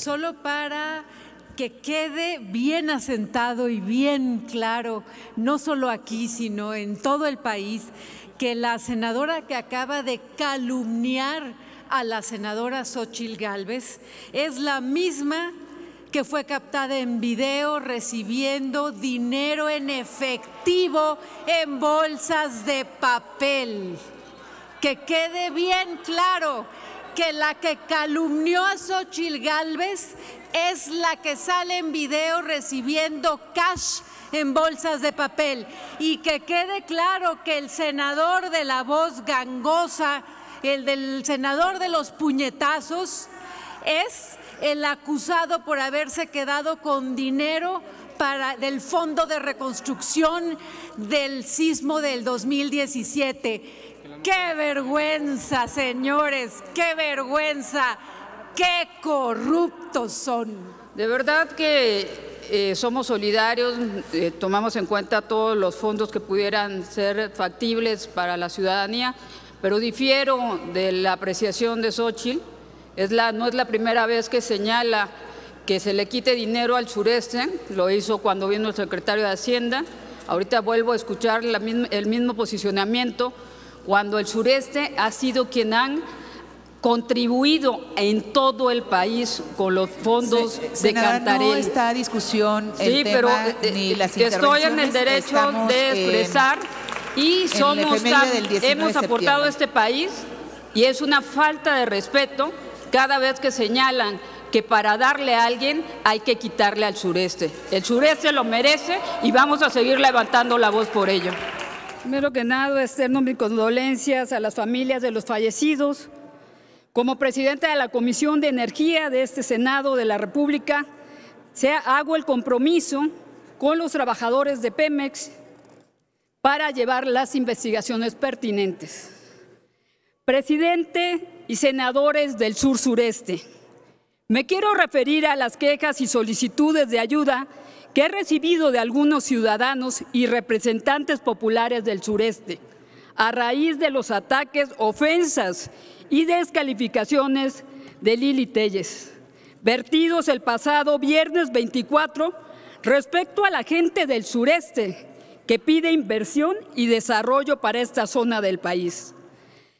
solo para que quede bien asentado y bien claro, no solo aquí, sino en todo el país, que la senadora que acaba de calumniar a la senadora Xochil Gálvez es la misma que fue captada en video recibiendo dinero en efectivo en bolsas de papel. Que quede bien claro que la que calumnió a Xochil Gálvez es la que sale en video recibiendo cash en bolsas de papel. Y que quede claro que el senador de la voz gangosa, el del senador de los puñetazos, es el acusado por haberse quedado con dinero del Fondo de Reconstrucción del sismo del 2017. ¡Qué vergüenza, señores! ¡Qué vergüenza! ¡Qué corruptos son! De verdad que eh, somos solidarios, eh, tomamos en cuenta todos los fondos que pudieran ser factibles para la ciudadanía, pero difiero de la apreciación de Xochitl. Es la, no es la primera vez que señala que se le quite dinero al sureste, lo hizo cuando vino el secretario de Hacienda. Ahorita vuelvo a escuchar el mismo posicionamiento cuando el sureste ha sido quien han contribuido en todo el país con los fondos de Cantarell. No está discusión el sí, pero eh, ni las estoy en el derecho de expresar y somos hemos aportado a este país y es una falta de respeto cada vez que señalan que para darle a alguien hay que quitarle al sureste. El sureste lo merece y vamos a seguir levantando la voz por ello. Primero que nada, externo mis condolencias a las familias de los fallecidos. Como presidenta de la Comisión de Energía de este Senado de la República, hago el compromiso con los trabajadores de Pemex para llevar las investigaciones pertinentes. Presidente y senadores del sur sureste, me quiero referir a las quejas y solicitudes de ayuda que he recibido de algunos ciudadanos y representantes populares del sureste a raíz de los ataques, ofensas y descalificaciones de Lili Telles, vertidos el pasado viernes 24 respecto a la gente del sureste que pide inversión y desarrollo para esta zona del país.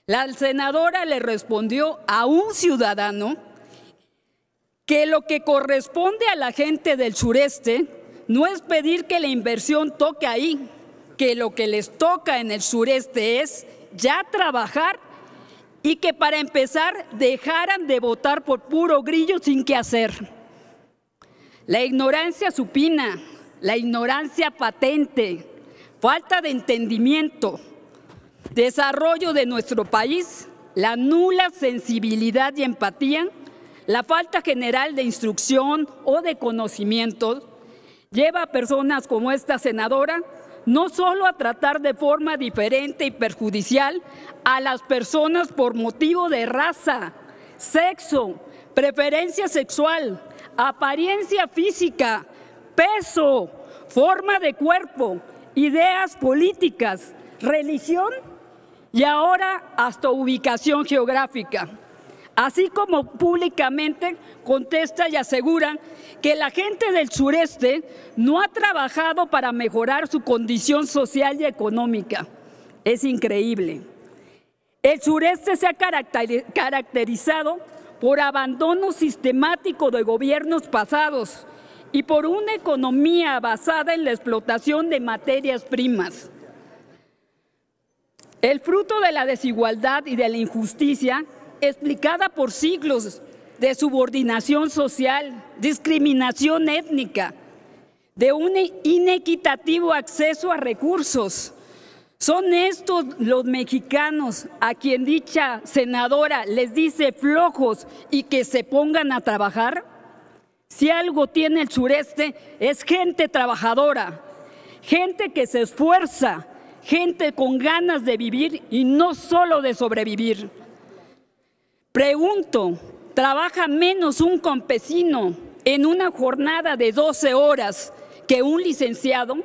La senadora le respondió a un ciudadano que lo que corresponde a la gente del sureste no es pedir que la inversión toque ahí, que lo que les toca en el sureste es ya trabajar y que para empezar dejaran de votar por puro grillo sin qué hacer. La ignorancia supina, la ignorancia patente, falta de entendimiento, desarrollo de nuestro país, la nula sensibilidad y empatía, la falta general de instrucción o de conocimiento lleva a personas como esta senadora no solo a tratar de forma diferente y perjudicial a las personas por motivo de raza, sexo, preferencia sexual, apariencia física, peso, forma de cuerpo, ideas políticas, religión y ahora hasta ubicación geográfica así como públicamente contesta y asegura que la gente del sureste no ha trabajado para mejorar su condición social y económica. Es increíble. El sureste se ha caracterizado por abandono sistemático de gobiernos pasados y por una economía basada en la explotación de materias primas. El fruto de la desigualdad y de la injusticia explicada por siglos de subordinación social, discriminación étnica, de un inequitativo acceso a recursos. ¿Son estos los mexicanos a quien dicha senadora les dice flojos y que se pongan a trabajar? Si algo tiene el sureste es gente trabajadora, gente que se esfuerza, gente con ganas de vivir y no solo de sobrevivir. Pregunto, ¿trabaja menos un campesino en una jornada de 12 horas que un licenciado?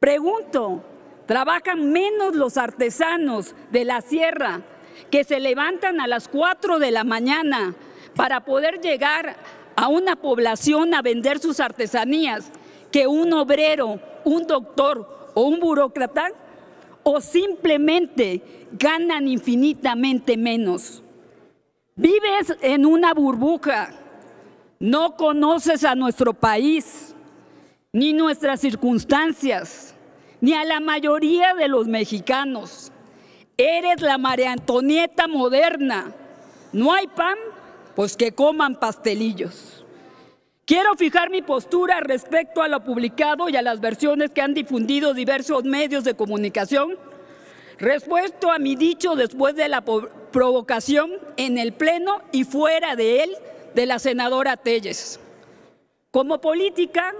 Pregunto, ¿trabajan menos los artesanos de la sierra que se levantan a las 4 de la mañana para poder llegar a una población a vender sus artesanías que un obrero, un doctor o un burócrata? ¿O simplemente ganan infinitamente menos? Vives en una burbuja, no conoces a nuestro país, ni nuestras circunstancias, ni a la mayoría de los mexicanos. Eres la María Antonieta moderna. ¿No hay pan? Pues que coman pastelillos. Quiero fijar mi postura respecto a lo publicado y a las versiones que han difundido diversos medios de comunicación respecto a mi dicho después de la provocación en el Pleno y fuera de él de la senadora Telles. Como política,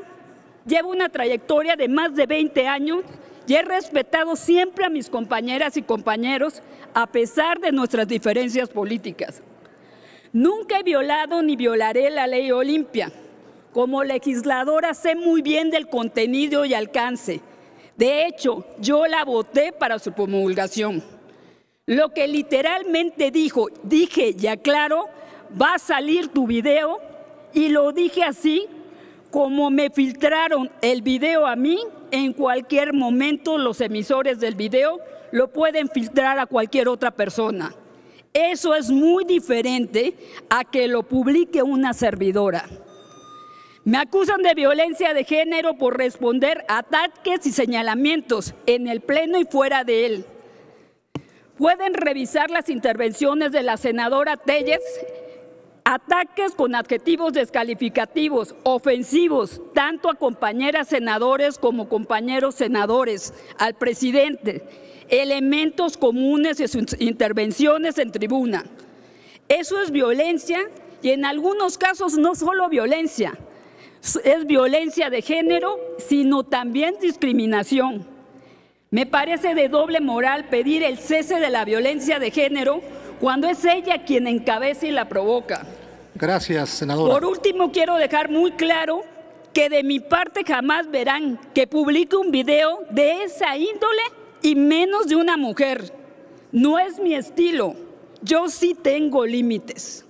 llevo una trayectoria de más de 20 años y he respetado siempre a mis compañeras y compañeros a pesar de nuestras diferencias políticas. Nunca he violado ni violaré la ley Olimpia. Como legisladora sé muy bien del contenido y alcance. De hecho, yo la voté para su promulgación. Lo que literalmente dijo, dije y aclaro, va a salir tu video y lo dije así como me filtraron el video a mí, en cualquier momento los emisores del video lo pueden filtrar a cualquier otra persona. Eso es muy diferente a que lo publique una servidora. Me acusan de violencia de género por responder a ataques y señalamientos en el Pleno y fuera de él. Pueden revisar las intervenciones de la senadora Telles Ataques con adjetivos descalificativos, ofensivos, tanto a compañeras senadores como compañeros senadores, al presidente, elementos comunes de sus intervenciones en tribuna. Eso es violencia y en algunos casos no solo violencia, es violencia de género, sino también discriminación. Me parece de doble moral pedir el cese de la violencia de género cuando es ella quien encabeza y la provoca. Gracias, senadora. Por último, quiero dejar muy claro que de mi parte jamás verán que publique un video de esa índole y menos de una mujer. No es mi estilo. Yo sí tengo límites.